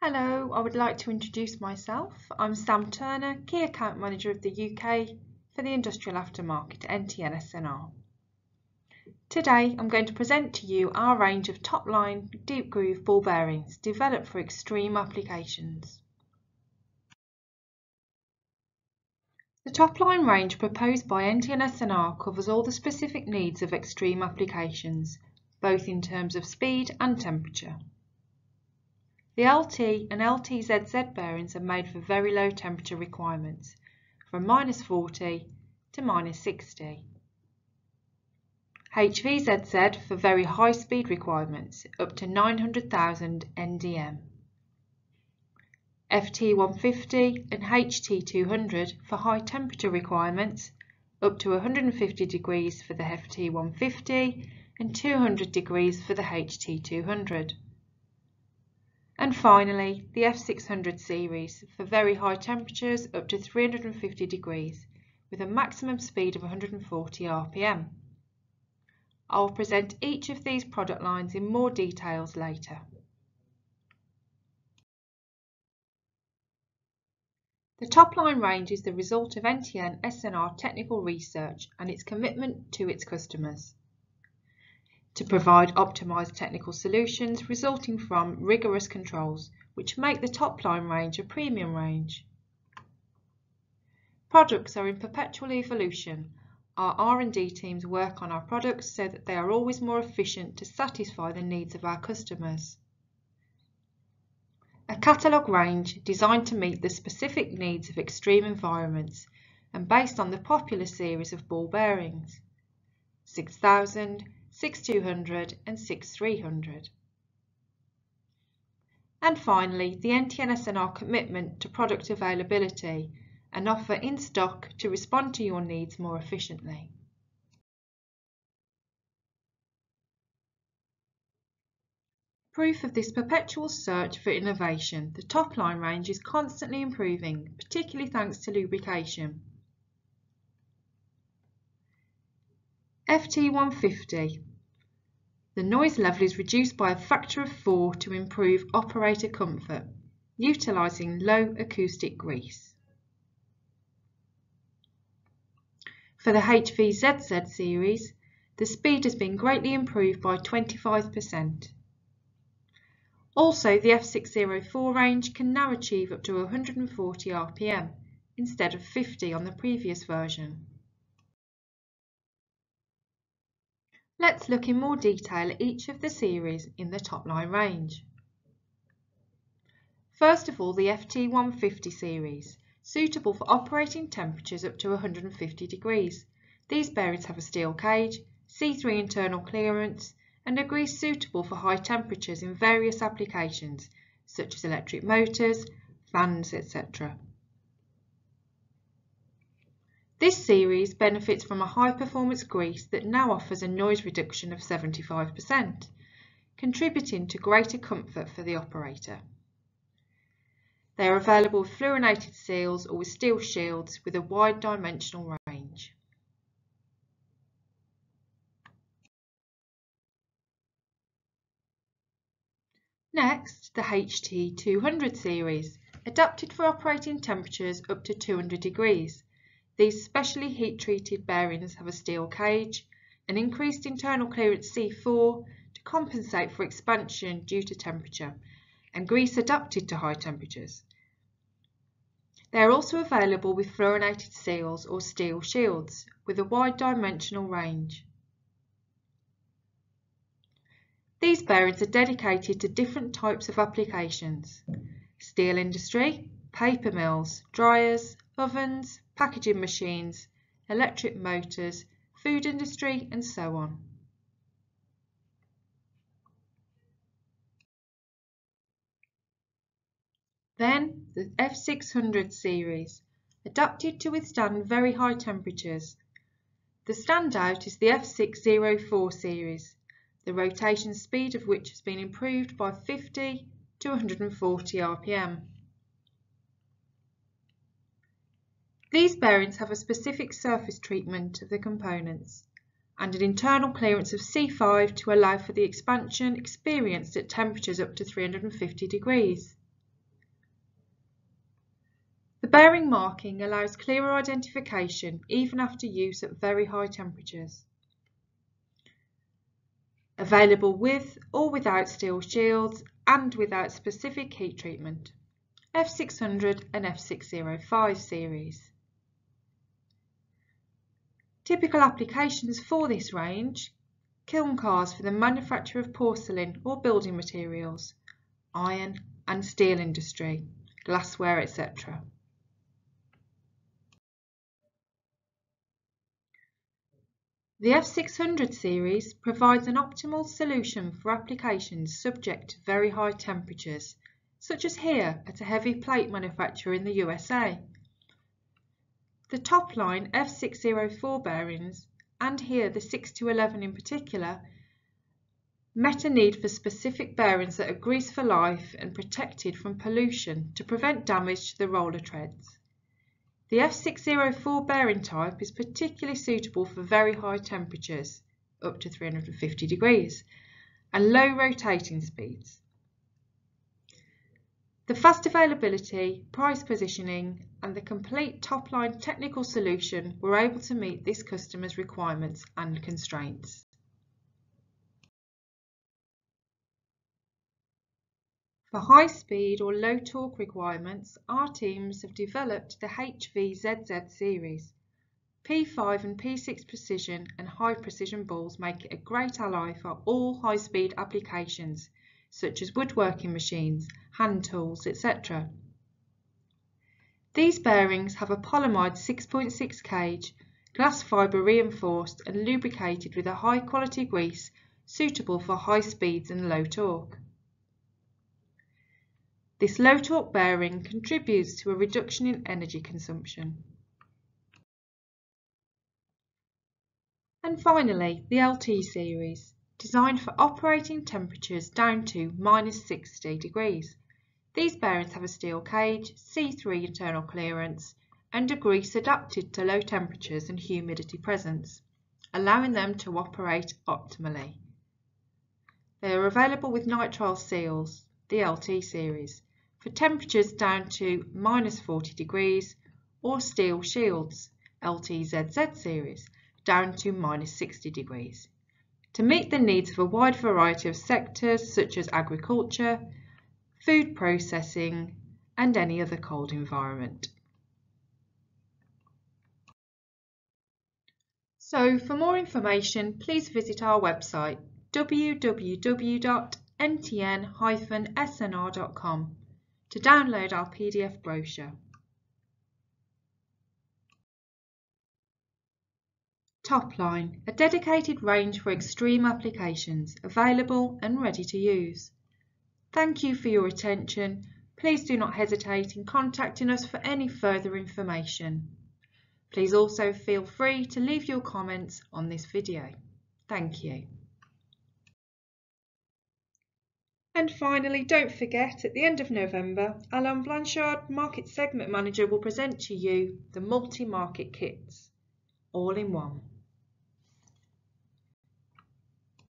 Hello, I would like to introduce myself. I'm Sam Turner, Key Account Manager of the UK for the Industrial Aftermarket NTNSNR. Today I'm going to present to you our range of top-line deep groove ball bearings developed for extreme applications. The top-line range proposed by NTNSNR covers all the specific needs of extreme applications, both in terms of speed and temperature. The LT and LTZZ bearings are made for very low temperature requirements, from minus 40 to minus 60. HVZZ for very high speed requirements, up to 900,000 NDM. FT150 and HT200 for high temperature requirements, up to 150 degrees for the FT150 and 200 degrees for the HT200. And finally, the F600 series for very high temperatures up to 350 degrees with a maximum speed of 140 RPM. I will present each of these product lines in more details later. The top line range is the result of NTN SNR technical research and its commitment to its customers to provide optimised technical solutions resulting from rigorous controls which make the top line range a premium range. Products are in perpetual evolution. Our R&D teams work on our products so that they are always more efficient to satisfy the needs of our customers. A catalogue range designed to meet the specific needs of extreme environments and based on the popular series of ball bearings. 6000, 6200 and 6300. And finally, the NTN SNR commitment to product availability and offer in stock to respond to your needs more efficiently. Proof of this perpetual search for innovation, the top line range is constantly improving, particularly thanks to lubrication. FT150 the noise level is reduced by a factor of 4 to improve operator comfort, utilising low acoustic grease. For the HVZZ series, the speed has been greatly improved by 25%. Also, the F604 range can now achieve up to 140 RPM instead of 50 on the previous version. Let's look in more detail at each of the series in the top line range. First of all, the FT150 series, suitable for operating temperatures up to 150 degrees. These bearings have a steel cage, C3 internal clearance, and are grease suitable for high temperatures in various applications, such as electric motors, fans, etc. This series benefits from a high-performance grease that now offers a noise reduction of 75%, contributing to greater comfort for the operator. They are available with fluorinated seals or with steel shields with a wide dimensional range. Next, the HT200 series, adapted for operating temperatures up to 200 degrees these specially heat-treated bearings have a steel cage, an increased internal clearance C4 to compensate for expansion due to temperature, and grease adapted to high temperatures. They are also available with fluorinated seals or steel shields with a wide dimensional range. These bearings are dedicated to different types of applications. Steel industry, paper mills, dryers, ovens, packaging machines, electric motors, food industry and so on. Then the F600 series, adapted to withstand very high temperatures. The standout is the F604 series, the rotation speed of which has been improved by 50 to 140 RPM. These bearings have a specific surface treatment of the components and an internal clearance of C5 to allow for the expansion experienced at temperatures up to 350 degrees. The bearing marking allows clearer identification even after use at very high temperatures. Available with or without steel shields and without specific heat treatment. F600 and F605 series. Typical applications for this range kiln cars for the manufacture of porcelain or building materials, iron and steel industry, glassware, etc. The F600 series provides an optimal solution for applications subject to very high temperatures, such as here at a heavy plate manufacturer in the USA. The top line F604 bearings, and here the 6 to 11 in particular, met a need for specific bearings that are grease for life and protected from pollution to prevent damage to the roller treads. The F604 bearing type is particularly suitable for very high temperatures, up to 350 degrees, and low rotating speeds. The fast availability, price positioning and the complete top-line technical solution were able to meet this customer's requirements and constraints. For high speed or low torque requirements, our teams have developed the HVZZ series. P5 and P6 precision and high precision balls make it a great ally for all high speed applications, such as woodworking machines, hand tools, etc. These bearings have a polyamide 6.6 cage, glass fibre reinforced and lubricated with a high quality grease suitable for high speeds and low torque. This low torque bearing contributes to a reduction in energy consumption. And finally, the LT series, designed for operating temperatures down to minus 60 degrees. These bearings have a steel cage, C3 internal clearance, and a grease adapted to low temperatures and humidity presence, allowing them to operate optimally. They are available with nitrile seals, the LT series, for temperatures down to minus 40 degrees or steel shields LTZZ series down to minus 60 degrees to meet the needs of a wide variety of sectors such as agriculture, food processing and any other cold environment. So for more information please visit our website www.ntn-snr.com to download our PDF brochure. Topline, a dedicated range for extreme applications, available and ready to use. Thank you for your attention. Please do not hesitate in contacting us for any further information. Please also feel free to leave your comments on this video. Thank you. And finally, don't forget, at the end of November, Alain Blanchard, Market Segment Manager, will present to you the multi-market kits, all in one.